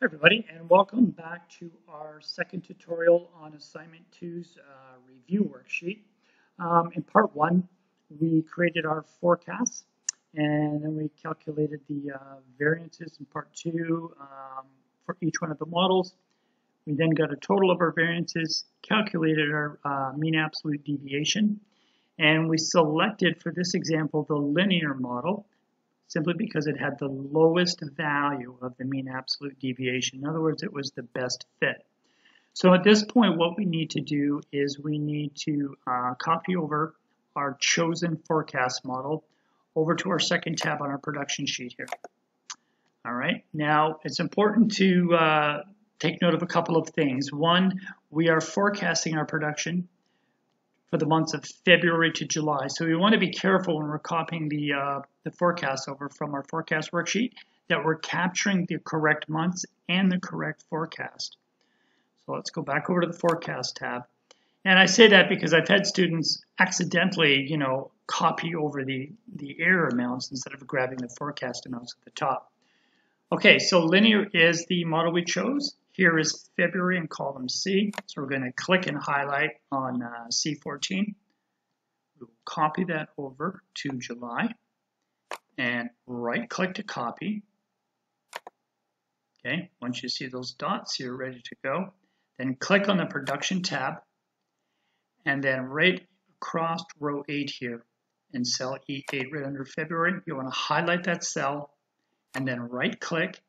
Hi everybody and welcome back to our second tutorial on assignment 2's uh, review worksheet. Um, in part one we created our forecasts and then we calculated the uh, variances in part two um, for each one of the models. We then got a total of our variances, calculated our uh, mean absolute deviation, and we selected for this example the linear model simply because it had the lowest value of the mean absolute deviation. In other words, it was the best fit. So at this point, what we need to do is we need to uh, copy over our chosen forecast model over to our second tab on our production sheet here. All right, now it's important to uh, take note of a couple of things. One, we are forecasting our production for the months of February to July. So we want to be careful when we're copying the, uh, the forecast over from our forecast worksheet that we're capturing the correct months and the correct forecast. So let's go back over to the forecast tab. And I say that because I've had students accidentally, you know, copy over the, the error amounts instead of grabbing the forecast amounts at the top. Okay, so linear is the model we chose. Here is February in column C. So we're going to click and highlight on uh, C14. We'll copy that over to July and right click to copy. Okay, once you see those dots, you're ready to go. Then click on the production tab and then right across row 8 here in cell E8 right under February, you want to highlight that cell and then right click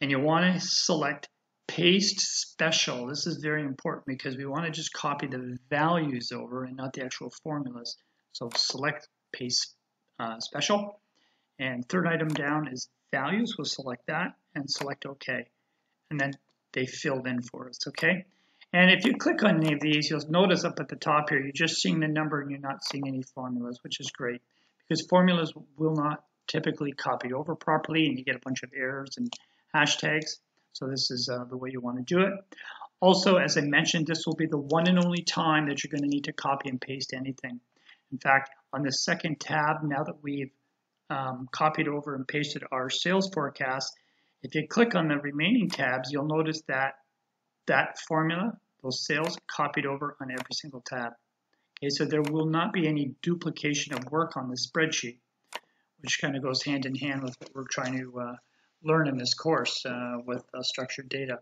and you want to select paste special. This is very important because we want to just copy the values over and not the actual formulas. So select paste uh, special. And third item down is values. We'll select that and select OK. And then they filled in for us, okay? And if you click on any of these, you'll notice up at the top here, you're just seeing the number and you're not seeing any formulas, which is great because formulas will not typically copy over properly and you get a bunch of errors and hashtags. So this is uh, the way you want to do it. Also, as I mentioned, this will be the one and only time that you're going to need to copy and paste anything. In fact, on the second tab, now that we've um, copied over and pasted our sales forecast, if you click on the remaining tabs, you'll notice that that formula, those sales, copied over on every single tab. Okay, so there will not be any duplication of work on the spreadsheet, which kind of goes hand in hand with what we're trying to uh, learn in this course uh, with uh, structured data.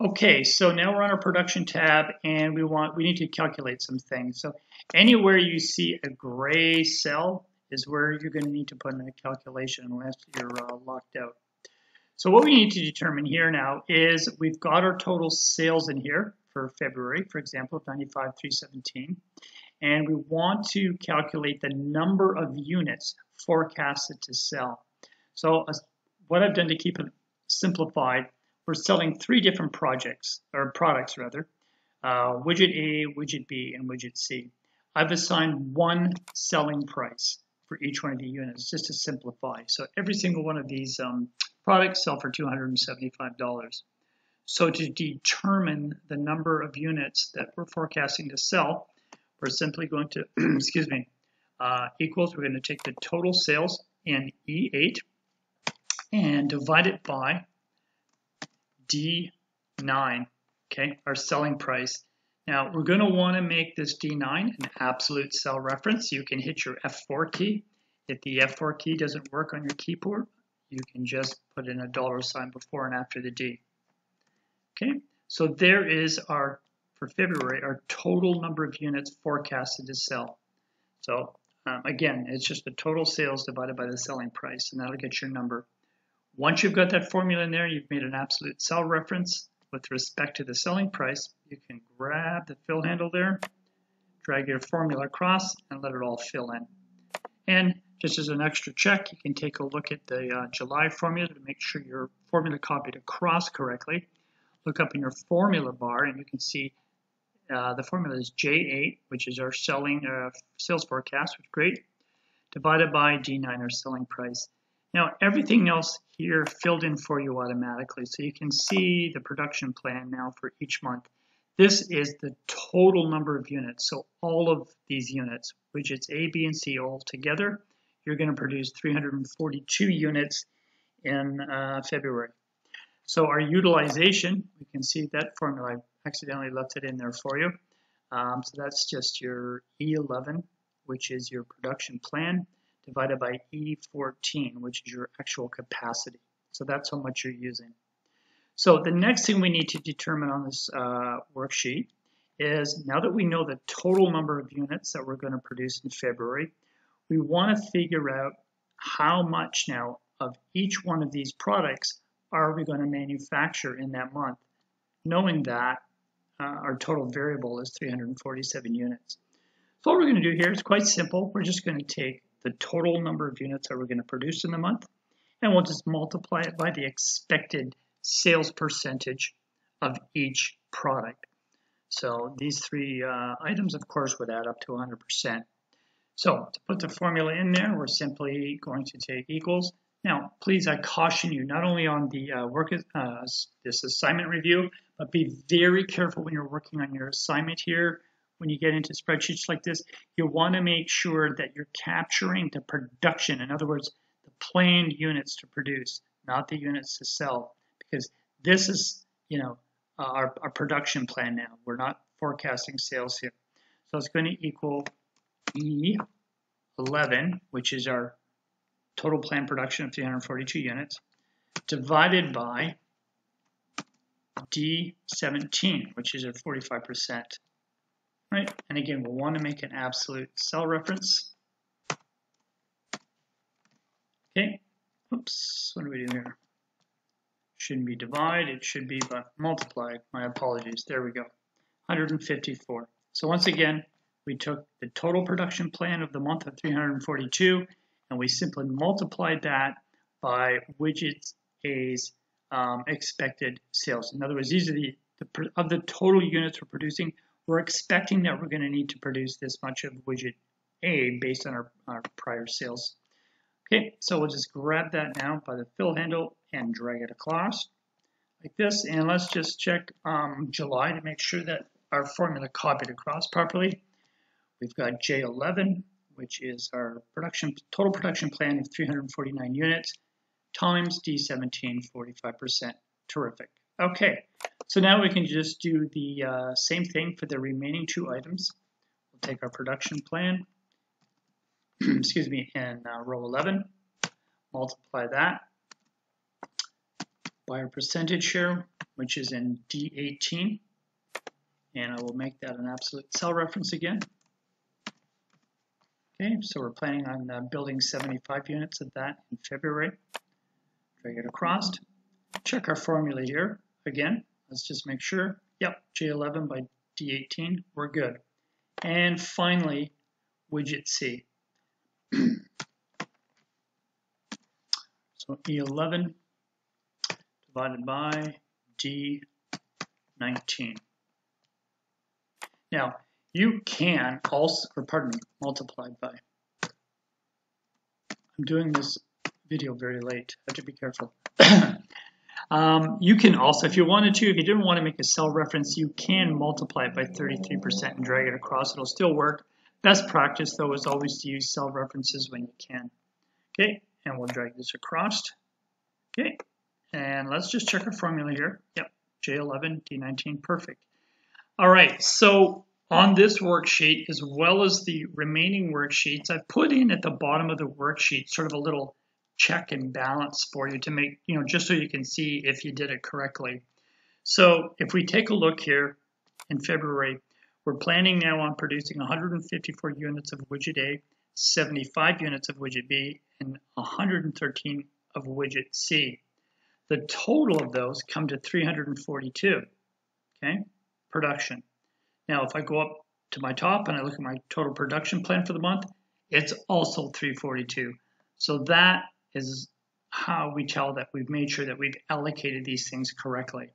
Okay, so now we're on our production tab and we want we need to calculate some things. So anywhere you see a gray cell is where you're going to need to put in a calculation unless you're uh, locked out. So what we need to determine here now is we've got our total sales in here for February, for example, 95,317, and we want to calculate the number of units forecasted to sell. So what I've done to keep it simplified, we're selling three different projects, or products rather, uh, widget A, widget B, and widget C. I've assigned one selling price for each one of the units, just to simplify. So every single one of these um, products sell for $275. So to determine the number of units that we're forecasting to sell, we're simply going to, excuse me, uh, equals, we're going to take the total sales in E8, and divide it by D9, okay, our selling price. Now, we're going to want to make this D9 an absolute cell reference. You can hit your F4 key. If the F4 key doesn't work on your keyboard, you can just put in a dollar sign before and after the D. Okay, so there is our, for February, our total number of units forecasted to sell. So um, again, it's just the total sales divided by the selling price, and that'll get your number. Once you've got that formula in there, you've made an absolute cell reference with respect to the selling price. You can grab the fill handle there, drag your formula across, and let it all fill in. And just as an extra check, you can take a look at the uh, July formula to make sure your formula copied across correctly. Look up in your formula bar, and you can see uh, the formula is J8, which is our selling uh, sales forecast, which is great, divided by D9, our selling price. Now, everything else here filled in for you automatically. So you can see the production plan now for each month. This is the total number of units. So all of these units, widgets A, B, and C all together, you're going to produce 342 units in uh, February. So our utilization, we can see that formula, I accidentally left it in there for you. Um, so that's just your E11, which is your production plan, divided by E14, which is your actual capacity. So that's how much you're using. So the next thing we need to determine on this uh, worksheet is now that we know the total number of units that we're going to produce in February, we want to figure out how much now of each one of these products are we going to manufacture in that month, knowing that uh, our total variable is 347 units. So what we're going to do here is quite simple. We're just going to take the total number of units that we're going to produce in the month, and we'll just multiply it by the expected sales percentage of each product. So these three uh, items, of course, would add up to 100%. So to put the formula in there, we're simply going to take equals. Now, please, I caution you, not only on the uh, work uh, this assignment review, but be very careful when you're working on your assignment here. When you get into spreadsheets like this, you want to make sure that you're capturing the production. In other words, the planned units to produce, not the units to sell, because this is, you know, our, our production plan now. We're not forecasting sales here. So it's going to equal E11, which is our total planned production of 342 units, divided by D17, which is at 45%. Right, and again, we'll want to make an absolute cell reference. Okay, oops, what do we do here? Shouldn't be divide, it should be multiplied. My apologies, there we go, 154. So once again, we took the total production plan of the month of 342 and we simply multiplied that by widget A's um, expected sales. In other words, these are the, the, of the total units we're producing, we're expecting that we're going to need to produce this much of widget A based on our, our prior sales. Okay, so we'll just grab that now by the fill handle and drag it across like this. And let's just check um, July to make sure that our formula copied across properly. We've got J11, which is our production total production plan of 349 units times D17, 45%. Terrific. Okay, so now we can just do the uh, same thing for the remaining two items. We'll take our production plan, excuse me, in uh, row 11, multiply that by our percentage share, which is in D18, and I will make that an absolute cell reference again. Okay, so we're planning on uh, building 75 units of that in February. Drag it across. Check our formula here. Again, let's just make sure. Yep, J11 by D18, we're good. And finally, widget C. so E11 divided by D19. Now, you can also, or pardon me, multiplied by. I'm doing this video very late. I have to be careful. Um, you can also, if you wanted to, if you didn't want to make a cell reference, you can multiply it by 33% and drag it across. It'll still work. Best practice, though, is always to use cell references when you can. Okay, and we'll drag this across. Okay, and let's just check our formula here. Yep, J11, D19, perfect. All right, so on this worksheet, as well as the remaining worksheets, I've put in at the bottom of the worksheet sort of a little check and balance for you to make, you know, just so you can see if you did it correctly. So if we take a look here in February, we're planning now on producing 154 units of widget A, 75 units of widget B, and 113 of widget C. The total of those come to 342, okay, production. Now, if I go up to my top and I look at my total production plan for the month, it's also 342. So that is how we tell that we've made sure that we've allocated these things correctly.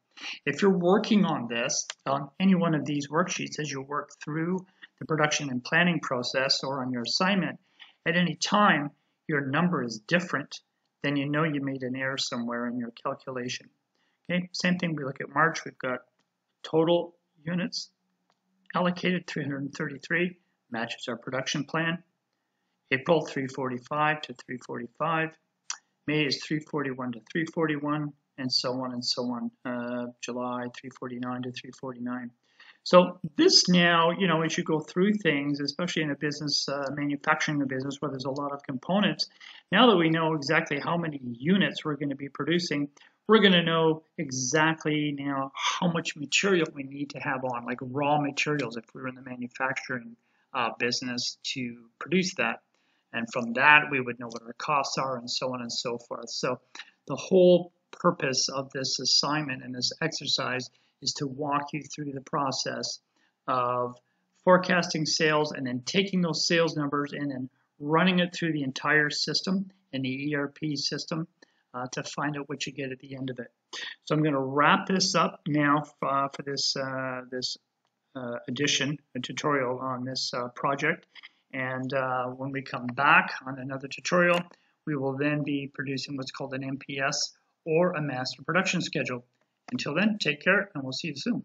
If you're working on this, on any one of these worksheets as you work through the production and planning process or on your assignment, at any time your number is different, then you know you made an error somewhere in your calculation. Okay, same thing, we look at March, we've got total units allocated 333, matches our production plan. April 345 to 345. May is 341 to 341. and so on and so on. Uh, July 349 to 349. So this now, you know, as you go through things, especially in a business, uh, manufacturing a business where there's a lot of components, now that we know exactly how many units we're going to be producing, we're going to know exactly now how much material we need to have on, like raw materials if we were in the manufacturing uh, business to produce that. And from that, we would know what our costs are and so on and so forth. So the whole purpose of this assignment and this exercise is to walk you through the process of forecasting sales and then taking those sales numbers and then running it through the entire system in the ERP system uh, to find out what you get at the end of it. So I'm going to wrap this up now uh, for this uh, this uh, edition, a tutorial on this uh, project. And uh, when we come back on another tutorial, we will then be producing what's called an MPS or a master production schedule. Until then, take care and we'll see you soon.